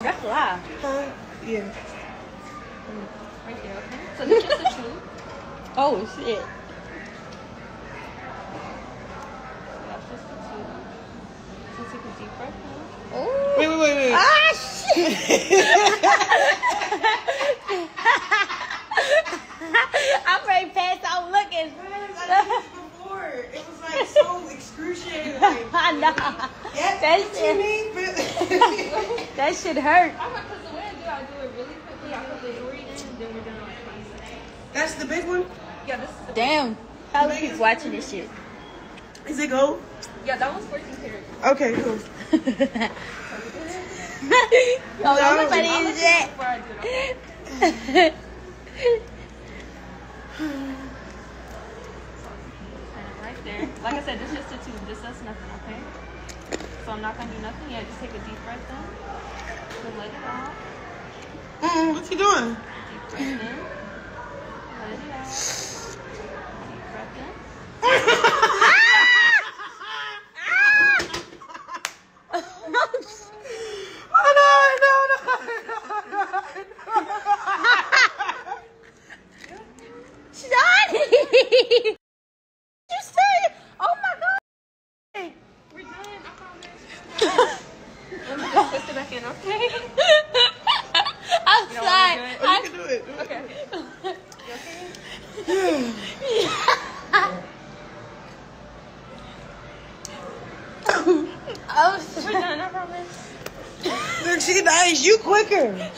That's a. Huh? Yeah. Right there, okay? So this is the two. Oh shit. That's just the two. So take a deep breath in. Oh. Wait, wait, wait, wait. Ah shit. I'm ready to pass out looking. before. It was like so excruciating. Like, I know. Yeah, That what shit- you mean? But- That shit hurt. I'm gonna the way I do, I do it really quickly. I put the three in, then we're done in like That's the big one. Yeah, this is the Damn. How keep watching this shit? Is it gold? Yeah, that one's 14 karat. Okay, cool. oh, everybody I'll is let you know that. before I do it, right there. Like I said, this is just a tube. This does nothing, okay? So I'm not gonna do nothing yet. Just take a deep breath in. Let it out. Mm, what's he doing? Deep breath in. Let it out. Deep breath in. oh. Johnny! you say, oh my god. We're done. I promise. Let me just twist it back in, okay? I'm oh, You sorry. wanna Oh, I- you can do it. Okay. You okay? I'm We're done, I promise. Look, she nice. You quicker.